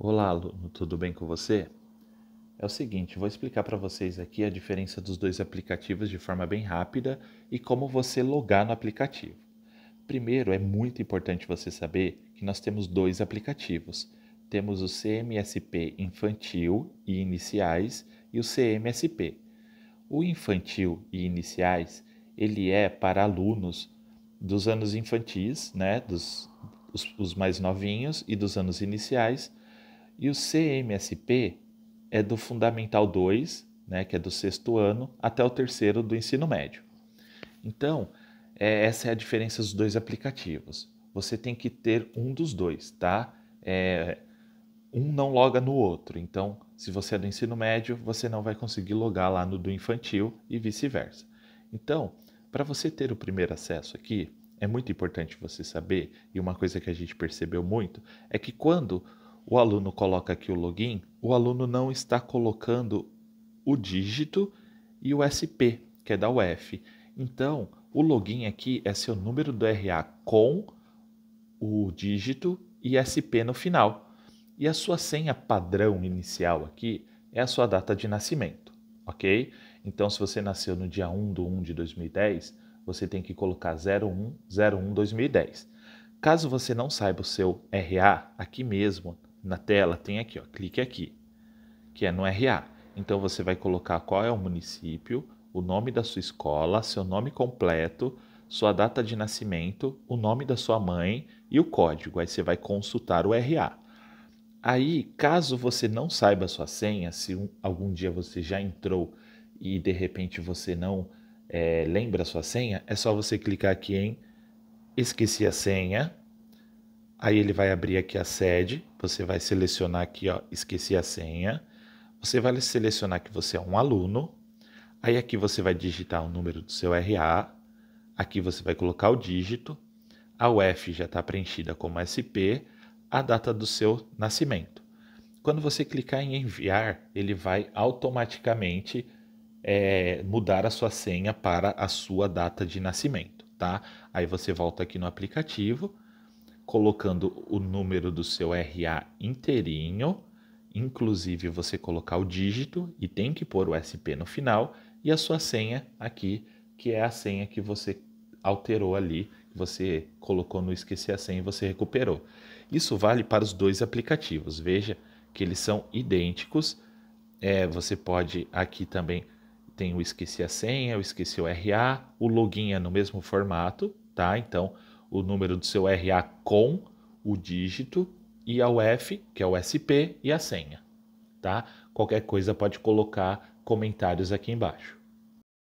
Olá, aluno, tudo bem com você? É o seguinte, vou explicar para vocês aqui a diferença dos dois aplicativos de forma bem rápida e como você logar no aplicativo. Primeiro, é muito importante você saber que nós temos dois aplicativos. Temos o CMSP Infantil e Iniciais e o CMSP. O Infantil e Iniciais, ele é para alunos dos anos infantis, né, dos os, os mais novinhos e dos anos iniciais, e o CMSP é do Fundamental 2, né, que é do sexto ano, até o terceiro do ensino médio. Então, é, essa é a diferença dos dois aplicativos. Você tem que ter um dos dois, tá? É, um não loga no outro. Então, se você é do ensino médio, você não vai conseguir logar lá no do infantil e vice-versa. Então, para você ter o primeiro acesso aqui, é muito importante você saber, e uma coisa que a gente percebeu muito, é que quando o aluno coloca aqui o login, o aluno não está colocando o dígito e o SP, que é da UF. Então, o login aqui é seu número do RA com o dígito e SP no final. E a sua senha padrão inicial aqui é a sua data de nascimento, ok? Então, se você nasceu no dia 1 de 1 de 2010, você tem que colocar 0101 2010. Caso você não saiba o seu RA, aqui mesmo na tela tem aqui, ó, clique aqui, que é no RA. Então você vai colocar qual é o município, o nome da sua escola, seu nome completo, sua data de nascimento, o nome da sua mãe e o código. Aí você vai consultar o RA. Aí, caso você não saiba a sua senha, se um, algum dia você já entrou e de repente você não é, lembra a sua senha, é só você clicar aqui em esqueci a senha Aí ele vai abrir aqui a sede, você vai selecionar aqui, ó, esqueci a senha. Você vai selecionar que você é um aluno. Aí aqui você vai digitar o número do seu RA. Aqui você vai colocar o dígito. A UF já está preenchida como SP, a data do seu nascimento. Quando você clicar em enviar, ele vai automaticamente é, mudar a sua senha para a sua data de nascimento, tá? Aí você volta aqui no aplicativo colocando o número do seu RA inteirinho, inclusive você colocar o dígito e tem que pôr o SP no final e a sua senha aqui, que é a senha que você alterou ali, você colocou no esqueci a senha e você recuperou. Isso vale para os dois aplicativos. Veja que eles são idênticos. É, você pode aqui também tem o esqueci a senha, o esqueci o RA, o login é no mesmo formato, tá? Então o número do seu RA com o dígito e a UF, que é o SP, e a senha. Tá? Qualquer coisa pode colocar comentários aqui embaixo.